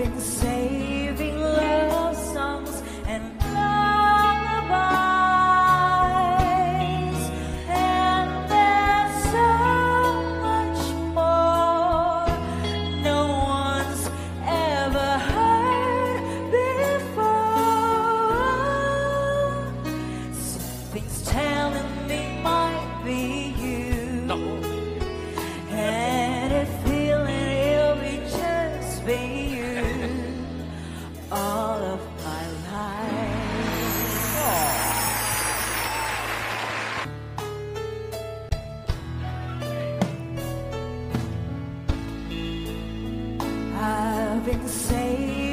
been saving love songs and lullabies, and there's so much more no one's ever heard before. Something's telling me might be you. And if feeling it'll be just me. been saved.